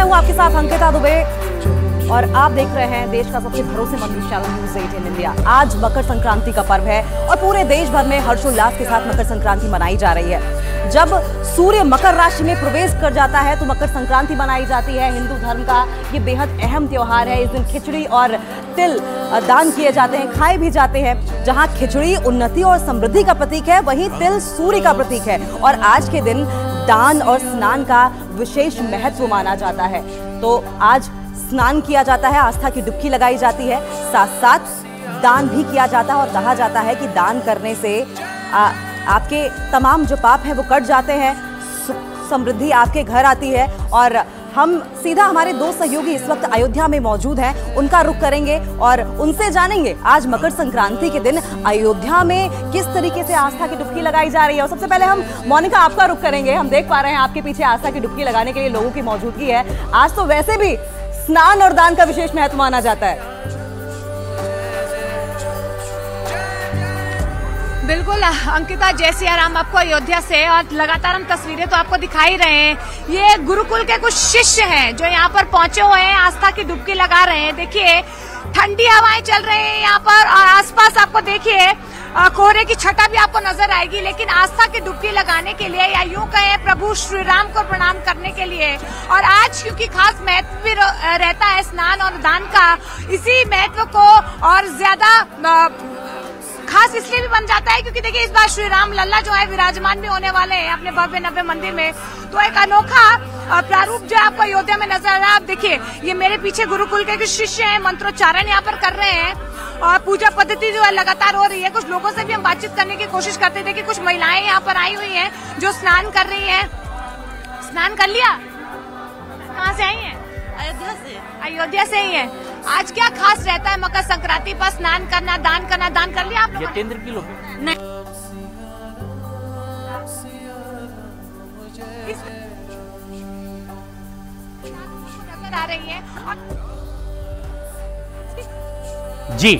मैं हूँ, आपके साथ अंकिता दुबे। और आप देख रहे हैं देश का सबसे भरोसेमंद news channel News Eighteen India. आज मकर संक्रांति का पर्व है और पूरे देश भर में हर्षोल्लास के साथ मकर संक्रांति मनाई जा रही है। जब सूर्य मकर राशि में प्रवेश कर जाता है तो मकर संक्रांति मनाई जाती है। हिंदू धर्म का ये बेहद अहम त्योहार है। इस दिन खिचड़ी और तिल दान किए जाते हैं, खाए भी जाते हैं, जहाँ खिचड़ी उन्नति और समृद्धि का प्रतीक है, वहीं तिल सूर्य का प्रतीक है। और आज के दिन दान और स्नान का विशेष महत्व माना जाता है। तो आज स्नान किया जाता है आस्था की डुबकी लगाई जाती है। साथ साथ दान भी किया जाता है और कहा जाता है कि दान करने से आ, आपके तमाम जो पाप हैं वो कट जाते हैं समृद्धि आपके घर आती है और हम सीधा हमारे दो सहयोगी इस वक्त अयोध्या में मौजूद हैं। उनका रुख करेंगे और उनसे जानेंगे आज मकर संक्रांति के दिन अयोध्या में किस तरीके से आस्था की डुबकी लगाई जा रही है। और सबसे पहले हम, मोनिका, आपका रुख करेंगे। हम देख पा रहे हैं आपके पीछे आस्था की डुबकी लगाने के लिए लोगों की मौजूदगी है। आज तो वैसे भी स्नान और दान का विशेष महत्व माना जाता है। बिल्कुल, अंकिता जय सिया राम आपको अयोध्या से और लगातार हम तस्वीरें तो आपको दिखाई रहे हैं। ये गुरुकुल के कुछ शिष्य हैं जो यहाँ पर पहुँचे हुए हैं, आस्था की डुबकी लगा रहे हैं। देखिए, ठंडी हवाएँ चल रही हैं यहाँ पर और आसपास आपको देखिए कोहरे की छटा भी आपको नज़र आएगी, लेकिन आस्था की डुबकी लगाने के लिए या यूँ कहें, प्रभु श्री राम को प्रणाम करने के लिए। और आज क्योंकि खास महत्व भी रहता है स्नान और दान का, इसी महत्व को और ज़्यादा खास इसलिए भी बन जाता है क्योंकि देखिए इस बार श्री राम लल्ला जो है विराजमान भी होने वाले हैं अपने भव्य नव्य मंदिर में। तो एक अनोखा प्रारूप जो आपको अयोध्या में नज़र आ रहा है। आप देखिए ये मेरे पीछे गुरुकुल के कुछ शिष्य हैं मंत्रोच्चारण यहाँ पर कर रहे हैं और पूजा पद्धति जो है लगातार हो रही है। कुछ लोगों से भी हम बातचीत करने की कोशिश करते थे कि कुछ महिलाएँ यहाँ पर आई हुई हैं जो स्नान कर रही हैं। स्नान कर लिया? कहाँ से आई हैं? अयोध्या से। अयोध्या से ही है। आज क्या खास रहता है मकर संक्रांति पर स्नान करना दान करना दान कर लिया आप लोग केंद्र की लोग। आ रही है। जी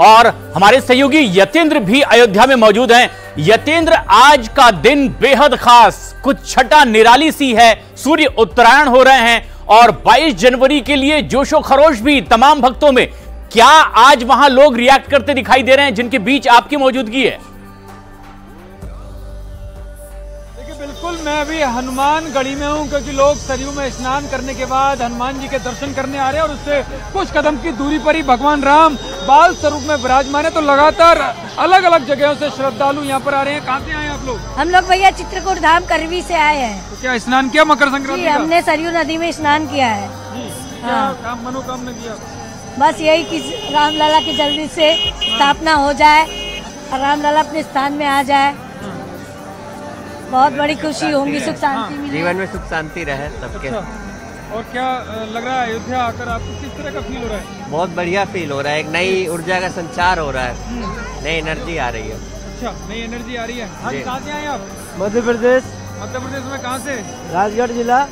और हमारे सहयोगी यतेंद्र भी अयोध्या में मौजूद हैं। यतेंद्र आज का दिन बेहद खास। कुछ छठा निराली सी है। सूर्य उत्तरायण हो रहे हैं। और 22 जनवरी के लिए जोशो खरोश भी तमाम भक्तों में। क्या आज वहाँ लोग रिएक्ट करते दिखाई दे रहे हैं, जिनके बीच आपकी मौजूदगी है? मैं अभी हनुमान गढ़ी में हूँ क्योंकि लोग सरयू में स्नान करने के बाद हनुमान जी के दर्शन करने आ रहे हैं और उससे कुछ कदम की दूरी पर ही भगवान राम बाल स्वरूप में विराजमान है। तो लगातार अलग अलग जगहों से श्रद्धालु यहाँ पर आ रहे हैं। कहाँ से आए आप लोग? हम लोग भैया चित्रकूट धाम करवी से आए हैं। तो क्या स्नान किया मकर संक्रांति हमने सरयू नदी में स्नान किया है। हाँ। मनोकामना किया? बस यही की रामलला की जल्दी से स्थापना हो जाए और रामलला अपने स्थान में आ जाए। बहुत बड़ी खुशी होंगी सुख शांति हाँ। जीवन में सुख शांति रहे सबके। अच्छा। और क्या लग रहा है अयोध्या आकर आपको किस तरह का फील हो रहा है? बहुत बढ़िया फील हो रहा है। एक नई ऊर्जा का संचार हो रहा है। हम्म। नई एनर्जी आ रही है। अच्छा नई एनर्जी आ रही है। हाँ कहाँ से आए आप? मध्य प्रदेश मध्य प्रदेश में कहाँ से? राजगढ़ जिला।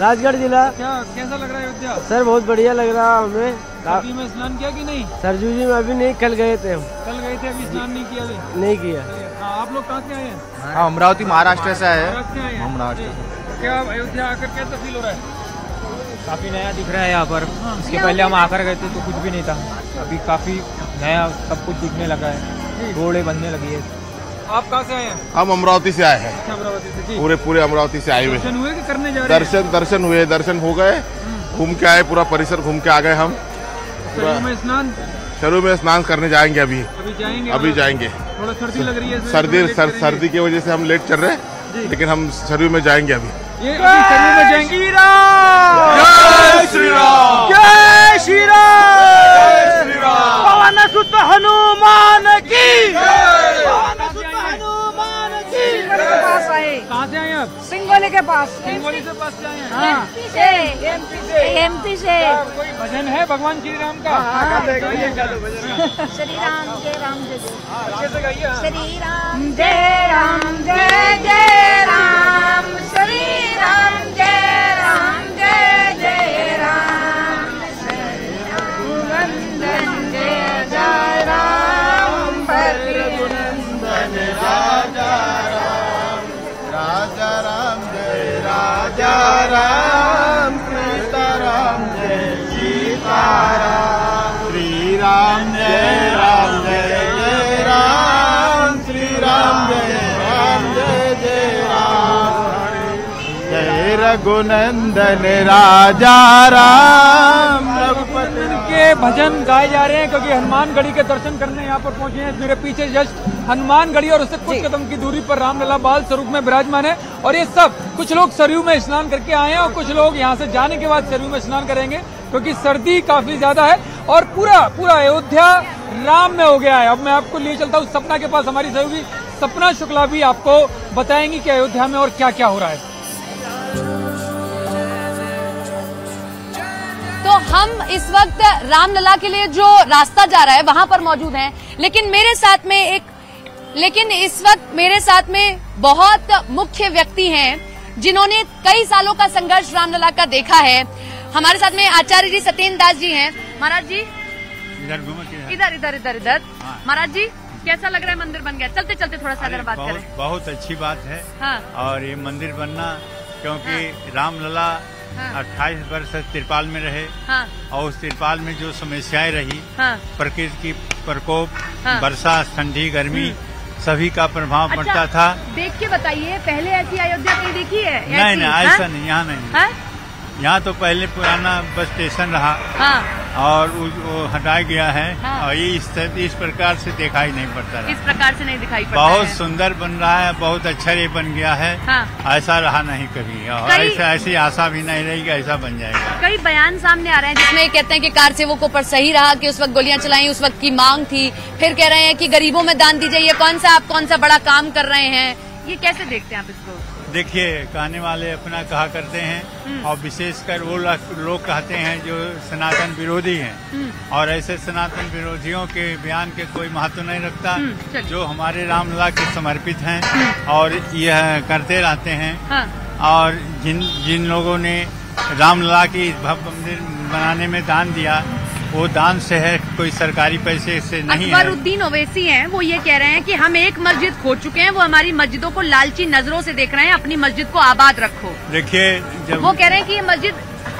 राजगढ़ जिला। क्या कैसा लग रहा है अयोध्या? सर बहुत बढ़िया लग रहा है हमें। अभी में स्नान किया कि नहीं? सरजू जी में अभी नहीं कल गए थे हम। कल गए थे अभी स्नान नहीं किया नहीं किया। आप लोग कहाँ से आए हैं? हाँ अमरावती महाराष्ट्र से आए हम महाराष्ट्र क्या अयोध्या आकर कैसा फील हो रहा है? काफ़ी नया दिख रहा है यहाँ पर। इसके पहले हम आकर गए थे तो कुछ भी नहीं था। अभी काफ़ी नया सब कुछ दिखने लगा है। रोडें बनने लगी है। आप कहाँ से आए हैं? हम अमरावती से आए हैं। अमरावती पूरे पूरे अमरावती से आए हुए दर्शन हुए कि करने जा रहे दर्शन दर्शन हुए दर्शन हो गए। घूम के आए पूरा परिसर घूम के आ गए हम। में स्नान? शरू में स्नान करने जाएँगे अभी। अभी जाएँगे अभी जाएँगे। थोड़ा सर्दी लग रही है सर्दी सर, सर्दी की वजह से हम लेट चल रहे हैं लेकिन हम शरू में जाएँगे अभी। ये अभी में जाएँगे। श्री राम जय श्री राम जय श्री राम पवन सुत हनुमान की के पास। से पास से आए हैं। हाँ। एमपी से। एमपी से। कोई भजन है भगवान श्री राम का श्री राम जय राम जय श्री राम जय राम जय जय राम। श्री राम जय राम जय जय राम। श्री राम वंदन जय जय। राम कृष्ण जय सीता श्री राम जय राम, जय जय राम श्री राम जय राम, जय जय राम जय रघुनंदन, राजा राम। के भजन गाए जा रहे हैं क्योंकि हनुमानगढ़ी के दर्शन करने यहाँ पर पहुँचे हैं। मेरे पीछे जस्ट हनुमानगढ़ी और उससे कुछ कदम की दूरी पर रामलला बाल स्वरूप में विराजमान है और ये सब कुछ लोग सरयू में स्नान करके आए हैं और कुछ लोग यहाँ से जाने के बाद सरयू में स्नान करेंगे क्योंकि सर्दी काफ़ी ज़्यादा है और पूरा पूरा अयोध्या राम में हो गया है। अब मैं आपको लिए चलता हूँ सपना के पास हमारी सहयोगी सपना शुक्ला भी आपको बताएँगी कि अयोध्या में और क्या क्या हो रहा है। तो हम इस वक्त रामलला के लिए जो रास्ता जा रहा है वहाँ पर मौजूद हैं। लेकिन मेरे साथ में एक लेकिन इस वक्त मेरे साथ में बहुत मुख्य व्यक्ति हैं जिन्होंने कई सालों का संघर्ष रामलला का देखा है। हमारे साथ में आचार्य जी सत्येंद्र दास जी हैं। महाराज जी? इधर इधर इधर इधर महाराज जी कैसा लग रहा है? मंदिर बन गया। चलते चलते थोड़ा सा अगर बात बहुत, करें। बहुत अच्छी बात है। हाँ। और ये मंदिर बनना क्योंकि हाँ। रामलला अट्ठाईस हाँ। 28 वर्ष तिरपाल में रहे। हाँ। और उस तिरपाल में जो समस्याएँ रही हाँ। प्रकृति की प्रकोप हाँ। वर्षा ठंडी गर्मी सभी का प्रभाव अच्छा, पड़ता था देख के बताइए पहले ऐसी अयोध्या कहीं देखी है नहीं नहीं हाँ? ऐसा नहीं यहाँ नहीं हाँ? यहाँ तो पहले पुराना बस स्टेशन रहा। हाँ। और वो हटाया गया है। हाँ। और ये इस, इस प्रकार से दिखाई नहीं पड़ता इस प्रकार से नहीं दिखाई पड़ता बहुत सुंदर बन रहा है बहुत अच्छा ये बन गया है। हाँ। ऐसा रहा नहीं कभी। और ऐसा ऐसी आशा भी नहीं रही कि ऐसा बन जाएगा। कई बयान सामने आ रहे हैं जिसमें ये कहते हैं कि कार सेवकों पर सही रहा कि उस वक्त गोलियाँ चलाई उस वक्त की मांग थी। फिर कह रहे हैं कि गरीबों में दान दीजिए ये कौन सा आप कौन सा बड़ा काम कर रहे हैं? ये कैसे देखते हैं आप इसको? देखिए कहने वाले अपना कहा करते हैं और विशेषकर वो लोग कहते हैं जो सनातन विरोधी हैं। और ऐसे सनातन विरोधियों के बयान के कोई महत्व नहीं रखता जो हमारे रामला के समर्पित हैं और यह करते रहते हैं। हाँ। और जिन जिन लोगों ने रामला की भव्य मंदिर बनाने में दान दिया वो दान से है कोई सरकारी पैसे से नहीं है। अकबरुद्दीन ओवैसी हैं वो ये कह रहे हैं कि हम एक मस्जिद खो चुके हैं वो हमारी मस्जिदों को लालची नज़रों से देख रहे हैं अपनी मस्जिद को आबाद रखो। देखिए जब वो कह रहे हैं कि ये मस्जिद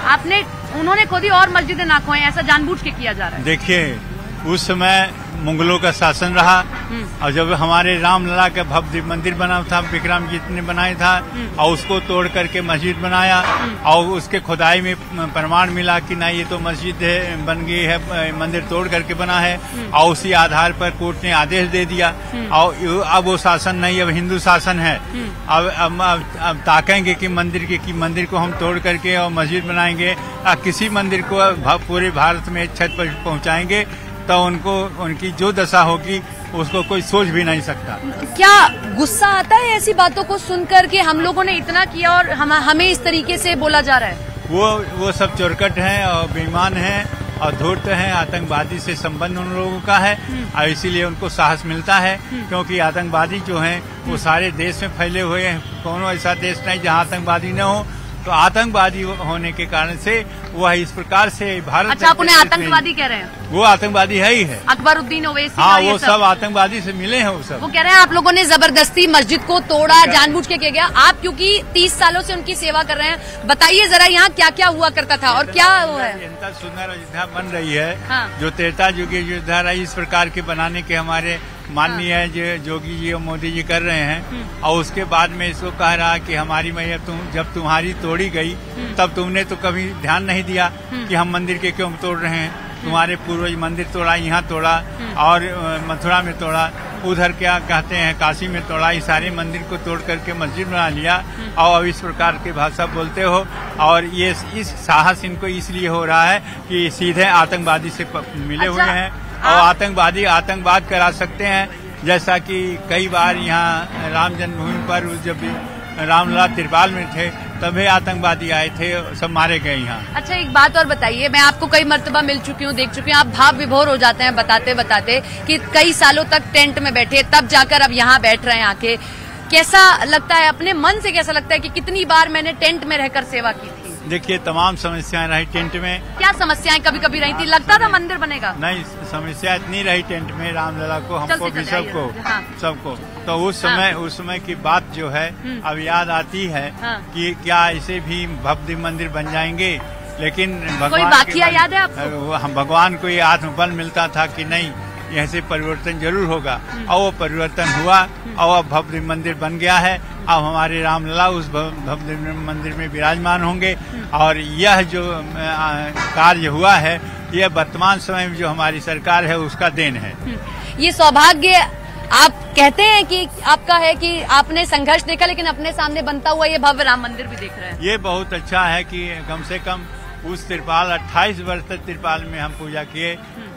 आपने उन्होंने खोदी और मस्जिदें ना खोए ऐसा जानबूझ के किया जा रहा है। देखिए उस समय मुगलों का शासन रहा। और जब हमारे रामलला का भव्य मंदिर बना था विक्रम जीत ने बनाया था और उसको तोड़ करके मस्जिद बनाया और उसके खुदाई में प्रमाण मिला कि नहीं ये तो मस्जिद है बन गई है मंदिर तोड़ करके बना है और उसी आधार पर कोर्ट ने आदेश दे दिया और अब वो शासन नहीं अब हिंदू शासन है। अब अब, अब, अब ताकेंगे कि मंदिर के कि मंदिर को हम तोड़ करके और मस्जिद बनाएँगे किसी मंदिर को पूरे भारत में छत पर पहुंचाएँगे तो उनको उनकी जो दशा होगी उसको कोई सोच भी नहीं सकता। क्या गुस्सा आता है ऐसी बातों को सुनकर कि हम लोगों ने इतना किया और हम, हमें इस तरीके से बोला जा रहा है? वो वो सब चोरकट हैं और बेईमान हैं और धूर्त हैं आतंकवादी से संबंध उन लोगों का है और इसीलिए उनको साहस मिलता है क्योंकि आतंकवादी जो हैं वो सारे देश में फैले हुए हैं। कोनो ऐसा देश नहीं जहाँ आतंकवादी न हो? तो आतंकवादी होने के कारण से वह इस प्रकार से भारत अच्छा आप उन्हें आतंकवादी कह रहे हैं? वो आतंकवादी है ही है। अकबरुद्दीन ओवैसी हाँ वो सब। आतंकवादी से मिले हैं वो सब। वो कह रहे हैं आप लोगों ने ज़बरदस्ती मस्जिद को तोड़ा जानबूझ के किया गया। आप क्योंकि तीस सालों से उनकी सेवा कर रहे हैं बताइए जरा यहाँ क्या क्या हुआ करता था और क्या हुआ है? अत्यंत सुंदर अयोध्या बन रही है। हाँ। जो त्रेता युग अयोध्या रही इस प्रकार के बनाने के हमारे माननीय जो जोगी जी और मोदी जी कर रहे हैं। और उसके बाद में इसको कह रहा कि हमारी मैया तुम जब तुम्हारी तोड़ी गई तब तुमने तो कभी ध्यान नहीं दिया कि हम मंदिर के क्यों तोड़ रहे हैं। तुम्हारे पूर्वज मंदिर तोड़ा यहाँ तोड़ा और मथुरा में तोड़ा उधर क्या कहते हैं काशी में तोड़ा इस सारे मंदिर को तोड़ करके मस्जिद बना लिया। और अब इस प्रकार की भाषा बोलते हो और ये इस साहस इनको इसलिए हो रहा है कि सीधे आतंकवादी से मिले अच्छा, हुए हैं। और आतंकवादी आतंकवाद करा सकते हैं। जैसा कि कई बार यहाँ राम जन्मभूमि पर जब रामलला तिरपाल में थे तभी आतंकवादी आए थे सब मारे गए यहाँ। अच्छा एक बात और बताइए मैं आपको कई मर्तबा मिल चुकी हूँ देख चुकी हूँ आप भाव विभोर हो जाते हैं बताते बताते कि कई सालों तक टेंट में बैठे तब जाकर अब यहाँ बैठ रहे हैं आके। कैसा लगता है अपने मन से कैसा लगता है कि कितनी बार मैंने टेंट में रहकर सेवा की थी? देखिए तमाम समस्याएँ रही टेंट में। क्या समस्याएँ कभी कभी रही थी? लगता था मंदिर बनेगा। नहीं समस्या इतनी रही टेंट में रामलला को हमको भी सबको हाँ। सबको। तो उस समय उस समय की बात जो है अब याद आती है हाँ। कि क्या ऐसे भी भव्य मंदिर बन जाएँगे? लेकिन भगवान कोई मन- याद है आपको? हम भगवान को ये आत्मबल मिलता था कि नहीं? यहाँ से परिवर्तन ज़रूर होगा। और वो परिवर्तन हुआ और अब भव्य मंदिर बन गया है। अब हमारे रामलला उस भव्य मंदिर में विराजमान होंगे। और यह जो कार्य हुआ है यह वर्तमान समय में जो हमारी सरकार है उसका देन है। ये सौभाग्य आप कहते हैं कि आपका है कि आपने संघर्ष देखा लेकिन अपने सामने बनता हुआ ये भव्य राम मंदिर भी देख रहे हैं। ये बहुत अच्छा है कि कम से कम उस त्रिपाल 28 वर्ष तक त्रिपाल में हम पूजा किए।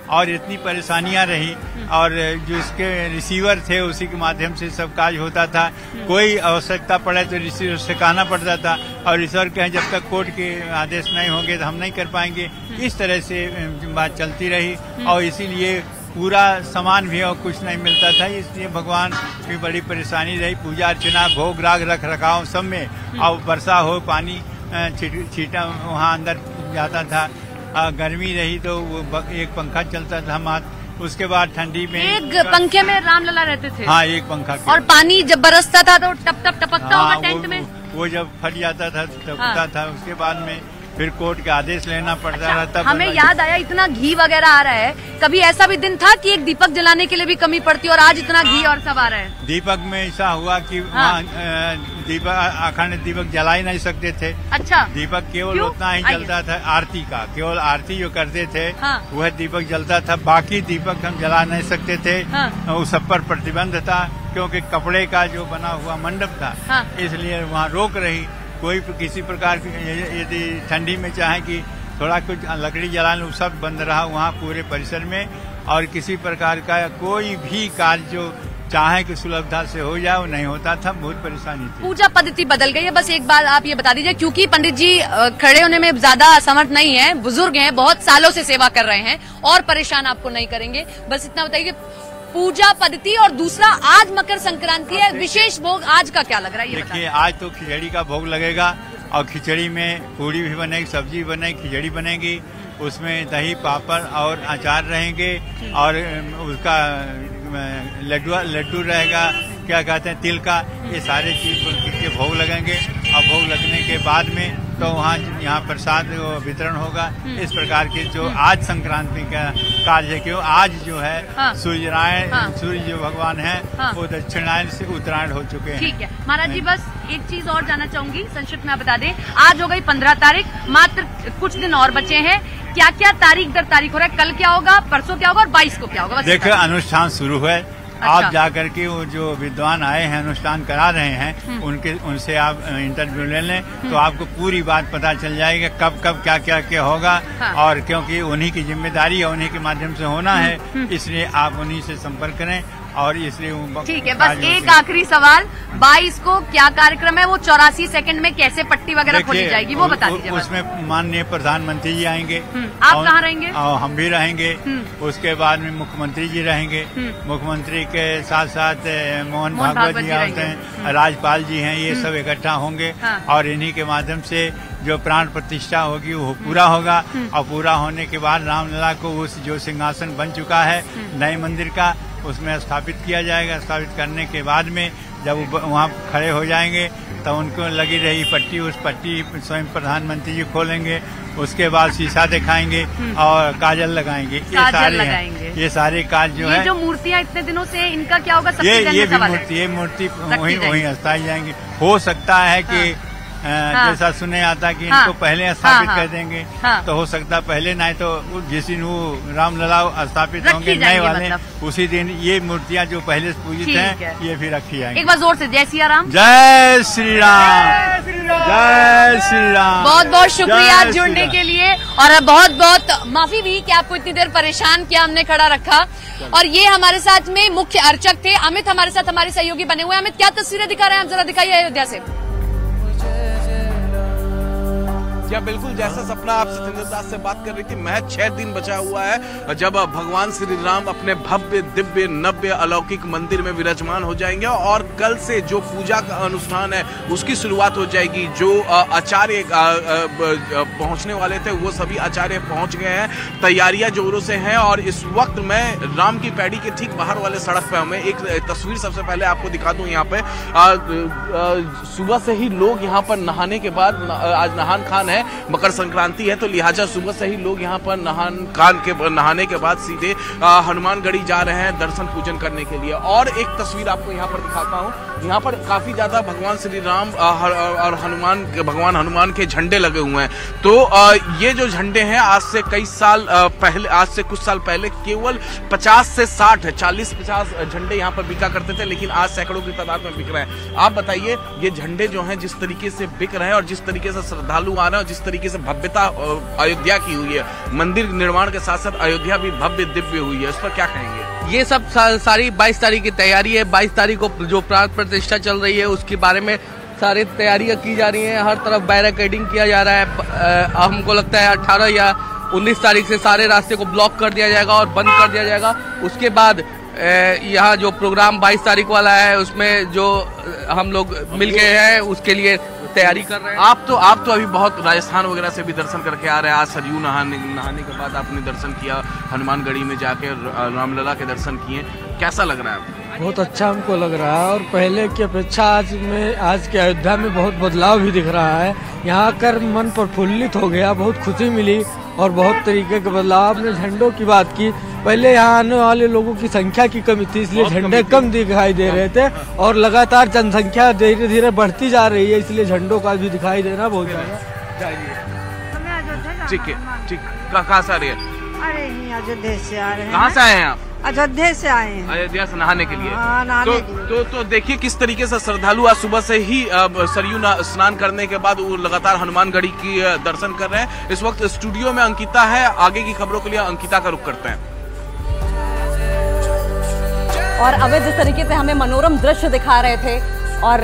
और इतनी परेशानियाँ रही और जो इसके रिसीवर थे, उसी के माध्यम से सब काज होता था। कोई आवश्यकता पड़े तो रिसीवर से कहना पड़ता था और रिसीवर कहें, जब तक कोर्ट के आदेश नहीं होंगे तो हम नहीं कर पाएँगे। इस तरह से बात चलती रही और इसीलिए पूरा सामान भी और कुछ नहीं मिलता था। इसलिए भगवान की बड़ी परेशानी रही। पूजा अर्चना, भोग, राग रख रखाव सब में और वर्षा हो, पानी छीटा वहाँ अंदर जाता था। गर्मी रही तो वो एक पंखा चलता था मात्र उसके बाद ठंडी में एक पंखे में रामलला रहते थे। हाँ एक पंखा और पानी जब बरसता था तो टप टप टपकता हाँ, होगा टेंट में। वो जब फट जाता था टपकता हाँ। था उसके बाद में फिर कोर्ट का आदेश लेना पड़ता था तब हमें याद आया इतना घी वगैरह आ रहा है। कभी ऐसा भी दिन था कि एक दीपक जलाने के लिए भी कमी पड़ती और आज इतना घी और सब आ रहा है? दीपक में ऐसा हुआ कि हाँ। दीपक अखंड दीपक जला ही नहीं सकते थे। अच्छा। दीपक केवल उतना ही जलता था आरती का। केवल आरती जो करते थे हाँ। वह दीपक जलता था। बाकी दीपक हम जला नहीं सकते थे। हाँ। उस सब पर प्रतिबंध था क्योंकि कपड़े का जो बना हुआ मंडप था हाँ। इसलिए वहाँ रोक रही। कोई किसी प्रकार की यदि ठंडी में चाहे कि थोड़ा कुछ लकड़ी जलाने वो सब बंद रहा वहाँ पूरे परिसर में, और किसी प्रकार का कोई भी कार्य जो चाहे कि सुलभता से हो जाए, वो नहीं होता था, बहुत परेशानी थी। पूजा पद्धति बदल गई है। बस एक बात आप ये बता दीजिए, क्योंकि पंडित जी खड़े होने में ज़्यादा असमर्थ नहीं है, बुज़ुर्ग हैं, बहुत सालों से सेवा कर रहे हैं, और परेशान आपको नहीं करेंगे। बस इतना बताइए पूजा पद्धति और दूसरा आज मकर संक्रांति है। विशेष भोग आज का क्या लग रहा है देखिए आज तो खिचड़ी का भोग लगेगा और खिचड़ी में पूरी भी बनेगी सब्ज़ी बनेगी खिचड़ी बनेगी। उसमें दही पापड़ और अचार रहेंगे और उसका लड्डू लड्डू रहेगा क्या कहते हैं तिल का ये सारे चीज़ के भोग लगेंगे। और भोग लगने के बाद में तो वहाँ यहाँ प्रसाद वितरण होगा। इस प्रकार के जो आज संक्रांति का कार्य है क्यों आज जो है हाँ। सूर्यनारायण हाँ। सूर्य जो भगवान है हाँ। वो दक्षिणायन से उत्तरायण हो चुके हैं। ठीक है। महाराज जी बस एक चीज़ और जानना चाहूँगी संक्षिप्त में आप बता दें आज हो गई पंद्रह तारीख मात्र कुछ दिन और बचे हैं। क्या क्या तारीख दर तारीख हो रहा है? कल क्या होगा? परसों क्या होगा? और बाईस को क्या होगा? बस देखिए बता दें। अनुष्ठान शुरू है। अच्छा। आप जाकर के वो जो विद्वान आए हैं अनुष्ठान करा रहे हैं उनके उनसे आप इंटरव्यू ले लें तो आपको पूरी बात पता चल जाएगी कब कब क्या क्या क्या होगा। हाँ। और क्योंकि उन्हीं की ज़िम्मेदारी है उन्हीं के माध्यम से होना है इसलिए आप उन्हीं से संपर्क करें। और इसलिए ठीक है बस एक आखिरी सवाल। बाईस को क्या कार्यक्रम है? वो चौरासी सेकंड में कैसे पट्टी वगैरह खोली जाएगी वो बता दीजिए उसमें माननीय प्रधानमंत्री जी आएँगे। हम्म, आप कहाँ रहेंगे? हम भी रहेंगे। हम्म। उसके बाद में मुख्यमंत्री जी रहेंगे। हम्म। मुख्यमंत्री के साथ साथ मोहन भागवत जी आते हैं राज्यपाल जी हैं ये सब इकट्ठा होंगे। हाँ। और इन्हीं के माध्यम से जो प्राण प्रतिष्ठा होगी वो पूरा होगा। और पूरा होने के बाद रामलला को उस जो सिंहासन बन चुका है नए मंदिर का उसमें स्थापित किया जाएगा। स्थापित करने के बाद में जब वहाँ खड़े हो जाएँगे तो उनको लगी रही पट्टी उस पट्टी स्वयं प्रधानमंत्री जी खोलेंगे। उसके बाद शीशा दिखाएँगे और काजल लगाएँगे। ये काजल सारे लगाएँगे। ये सारे काज जो है। जो मूर्तियाँ इतने दिनों से इनका क्या होगा? ये ये भी मूर्ति ये मूर्ति वही वही स्थायी जाएँगी। हो सकता है कि हाँ। जैसा सुने आता कि हाँ। इनको पहले स्थापित हाँ, कर हाँ। देंगे हाँ। तो हो सकता पहले नहीं तो जिस दिन वो रामलला स्थापित होंगे नए वाले मतलब। उसी दिन ये मूर्तियाँ जो पहले पूजित हैं है। ये भी रखी जाएँगी एक बार ज़ोर से जय सिया राम जय श्री राम जय श्री राम बहुत बहुत शुक्रिया जुड़ने के लिए और बहुत बहुत माफ़ी भी कि आपको इतनी देर परेशान किया हमने खड़ा रखा और ये हमारे साथ में मुख्य अर्चक थे अमित हमारे साथ हमारे सहयोगी बने हुए अमित क्या तस्वीरें दिखा रहे हैं आप जरा दिखाइए अयोध्या से या बिल्कुल जैसा सपना आप सत्येंद्र दास से बात कर रही थी, महज छह दिन बचा हुआ है जब भगवान श्री राम अपने भव्य, दिव्य, नव्य, अलौकिक मंदिर में विराजमान हो जाएँगे और कल से जो पूजा का अनुष्ठान है, उसकी शुरुआत हो जाएगी, जो आचार्य पहुँचने वाले थे, वो सभी आचार्य पहुँच गए हैं, तैयारियाँ जोरों से हैं और इस वक्त मैं राम की पैड़ी के ठीक बाहर वाले सड़क पे हमें एक तस्वीर सबसे पहले आपको दिखा दूँ यहाँ पे। सुबह से ही लोग यहाँ पर नहाने के बाद आज नहान खान है। मकर संक्रांति है तो लिहाजा सुबह से ही लोग यहाँ पर नहान, कान के, नहाने के बाद सीधे हनुमानगढ़ी जा रहे हैं दर्शन पूजन करने के लिए। और एक तस्वीर आपको यहाँ पर दिखाता हूँ। यहाँ पर काफ़ी ज़्यादा भगवान श्री राम और हनुमान, भगवान हनुमान के झंडे लगे हुए हैं। तो ये जो झंडे हैं, आज से कई साल पहले, आज से कुछ साल पहले केवल 50 से 60 40 50 झंडे यहाँ पर बिका करते थे, लेकिन आज सैकड़ों की तादाद में बिक रहे हैं। आप बताइए, ये झंडे जो हैं, जिस तरीके से बिक रहे हैं और जिस तरीके से श्रद्धालु आ रहे हैं जिस तरीके से भव्यता अयोध्या की हुई है मंदिर निर्माण के साथ साथ अयोध्या भी भव्य दिव्य हुई है इस पर क्या कहेंगे? ये सब सारी 22 तारीख की तैयारी है। 22 तारीख को जो प्राण प्रतिष्ठा चल रही है उसके बारे में सारी तैयारियाँ की जा रही हैं। हर तरफ़ बैरिकेडिंग किया जा रहा है। अ, हमको लगता है 18 या 19 तारीख से सारे रास्ते को ब्लॉक कर दिया जाएगा और बंद कर दिया जाएगा। उसके बाद यहाँ जो प्रोग्राम 22 तारीख वाला है उसमें जो हम लोग मिल गए हैं उसके लिए तैयारी कर रहे हैं। आप तो आप तो अभी बहुत राजस्थान वगैरह से भी दर्शन करके आ रहे हैं। आज सरयू नहाने नहाने के बाद आपने दर्शन किया, हनुमानगढ़ी में जाके रामलला के दर्शन किए। कैसा लग रहा है आपको? बहुत अच्छा हमको लग रहा है और पहले की अपेक्षा आज में आज के अयोध्या में बहुत बदलाव भी दिख रहा है। यहाँ आकर मन प्रफुल्लित हो गया बहुत खुशी मिली और बहुत तरीके के बदलाव। आपने झंडों की बात की पहले यहाँ आने वाले लोगों की संख्या की कमी थी इसलिए झंडे कम दिखाई दे रहे थे और लगातार जनसंख्या धीरे धीरे बढ़ती जा रही है इसलिए झंडों का भी दिखाई देना बहुत ज़्यादा। ठीक है ठीक कहाँ कहाँ से आ रही है? अरे अयोध्या से आ रहे हैं। कहाँ से आए हैं आप? अयोध्या से आए हैं। अयोध्या से नहाने के लिए। हाँ, नहाने तो, के तो तो देखिए किस तरीके से श्रद्धालु आज सुबह से ही सरयू स्नान करने के बाद वो लगातार हनुमान गढ़ी की दर्शन कर रहे हैं। इस वक्त स्टूडियो में अंकिता है। आगे की खबरों के लिए अंकिता का रुख करते हैं। और अवैध जिस तरीके से हमें मनोरम दृश्य दिखा रहे थे। और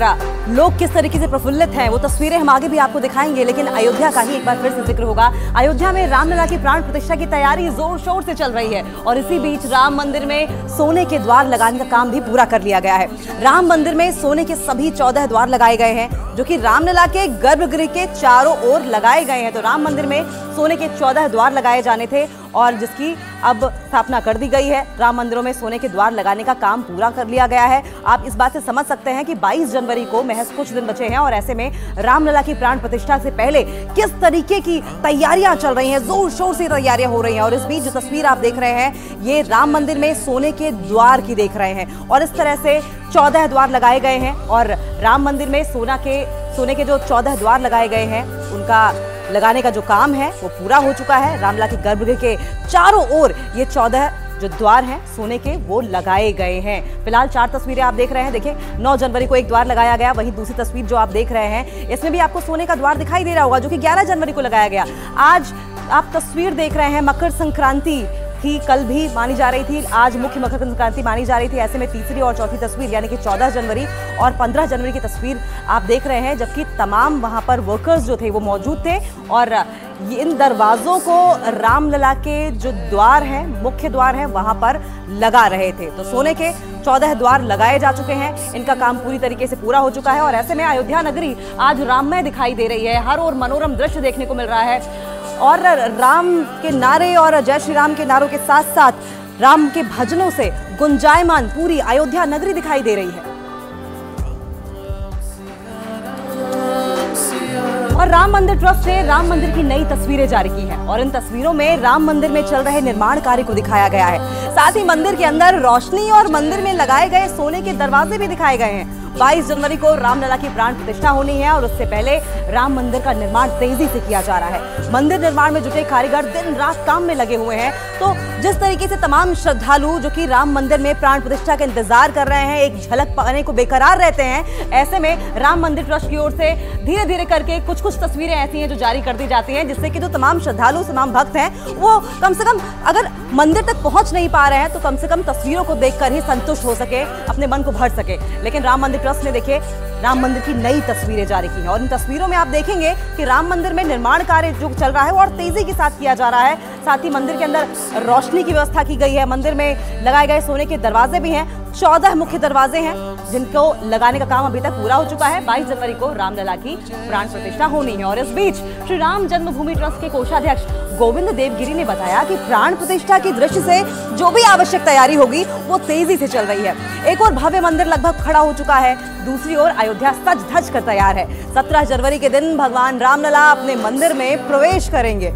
लोग किस तरीके से प्रफुल्लित हैं, वो तस्वीरें हम आगे भी आपको दिखाएँगे, लेकिन अयोध्या का ही एक बार फिर से ज़िक्र होगा। अयोध्या में रामलला की प्राण प्रतिष्ठा की तैयारी ज़ोर शोर से चल रही है और इसी बीच राम मंदिर में सोने के द्वार लगाने का काम भी पूरा कर लिया गया है। राम मंदिर में सोने के सभी चौदह द्वार लगाए गए हैं, जो कि रामलला के गर्भगृह के चारों ओर लगाए गए हैं। तो राम मंदिर में सोने के चौदह द्वार लगाए जाने थे और जिसकी अब स्थापना कर दी गई है। राम मंदिरों में सोने के द्वार लगाने का काम पूरा कर लिया गया है। आप इस बात से समझ सकते हैं कि 22 जनवरी को महज कुछ दिन बचे हैं और ऐसे में रामलला की प्राण प्रतिष्ठा से पहले किस तरीके की तैयारियाँ चल रही हैं? ज़ोर शोर से तैयारियाँ हो रही हैं और इस बीच जो तस्वीर आप देख रहे हैं, ये राम मंदिर में सोने के द्वार की देख रहे हैं और इस तरह से चौदह द्वार लगाए गए हैं और राम मंदिर में सोना के, सोने के जो चौदह द्वार लगाए गए हैं, उनका लगाने का जो काम है, वो पूरा हो चुका है। रामला के गर्भगृह के चारों ओर ये चौदह जो द्वार हैं, सोने के, वो लगाए गए हैं। फ़िलहाल चार तस्वीरें आप देख रहे हैं। देखिए 9 जनवरी को एक द्वार लगाया गया, वहीं दूसरी तस्वीर जो आप देख रहे हैं, इसमें भी आपको सोने का द्वार दिखाई दे रहा होगा, जो कि 11 जनवरी को लगाया गया। आज आप तस्वीर देख रहे हैं मकर संक्रांति थी कल भी मानी जा रही थी, आज मुख्य मकर संक्रांति मानी जा रही थी। ऐसे में तीसरी और चौथी तस्वीर, यानी कि 14 जनवरी और 15 जनवरी की तस्वीर आप देख रहे हैं, जबकि तमाम वहाँ पर वर्कर्स जो थे, वो मौजूद थे और इन दरवाजों को रामलला के जो द्वार हैं, मुख्य द्वार हैं, वहाँ पर लगा रहे थे। तो सोने के चौदह द्वार लगाए जा चुके हैं। इनका काम पूरी तरीके से पूरा हो चुका है और ऐसे में अयोध्या नगरी आज राममय दिखाई दे रही है। हर ओर मनोरम दृश्य देखने को मिल रहा है। और राम के नारे और जय श्री राम के नारों के साथ साथ राम के भजनों से गुंजायमान पूरी अयोध्या नगरी दिखाई दे रही है। और राम मंदिर ट्रस्ट ने राम मंदिर की नई तस्वीरें जारी की हैं और इन तस्वीरों में राम मंदिर में चल रहे निर्माण कार्य को दिखाया गया है। साथ ही मंदिर के अंदर रोशनी और मंदिर में लगाए गए सोने के दरवाजे भी दिखाए गए हैं। 22 जनवरी को रामलला की प्राण प्रतिष्ठा होनी है और उससे पहले राम मंदिर का निर्माण तेज़ी से किया जा रहा है। मंदिर निर्माण में जुटे कारीगर दिन रात काम में लगे हुए हैं। तो जिस तरीके से तमाम श्रद्धालु जो कि राम मंदिर में प्राण प्रतिष्ठा का इंतज़ार कर रहे हैं, एक झलक पाने को बेकरार रहते हैं, ऐसे में राम मंदिर ट्रस्ट की ओर से धीरे धीरे करके कुछ कुछ तस्वीरें ऐसी हैं जो जारी कर दी जाती हैं, जिससे कि जो तमाम श्रद्धालु, तमाम भक्त हैं, वो कम से कम अगर मंदिर तक पहुँच नहीं पा रहे हैं तो कम से कम तस्वीरों को देखकर ही संतुष्ट हो सके, अपने मन को भर सके। लेकिन राम मंदिर ट्रस्ट ने देखिए, राम मंदिर की नई तस्वीरें जारी की हैं। और इन तस्वीरों में आप देखेंगे कि राम मंदिर में निर्माण कार्य जो चल रहा है वो और तेज़ी के साथ किया जा रहा है। साथ ही मंदिर के अंदर रोशनी की व्यवस्था की गई है। मंदिर में लगाए गए सोने के दरवाजे भी हैं। चौदह मुख्य दरवाजे हैं। जिनको लगाने का काम अभी तक पूरा हो चुका है। 22 जनवरी को रामलला की प्राण प्रतिष्ठा होनी है और इस बीच श्री राम जन्मभूमि ट्रस्ट के कोषाध्यक्ष गोविंद देवगिरी ने बताया कि प्राण प्रतिष्ठा की दृष्टि से जो भी आवश्यक तैयारी होगी, वो तेज़ी से चल रही है। एक और भव्य मंदिर लगभग खड़ा हो चुका है। दूसरी ओर अयोध्या सज धज कर तैयार है। 17 जनवरी के दिन भगवान रामलला अपने मंदिर में प्रवेश करेंगे।